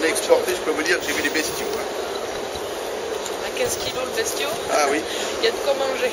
on a exporté, je peux vous dire, j'ai vu des bestiaux. Hein. À 15 kilos le bestiau Ah oui. Il y a de quoi manger.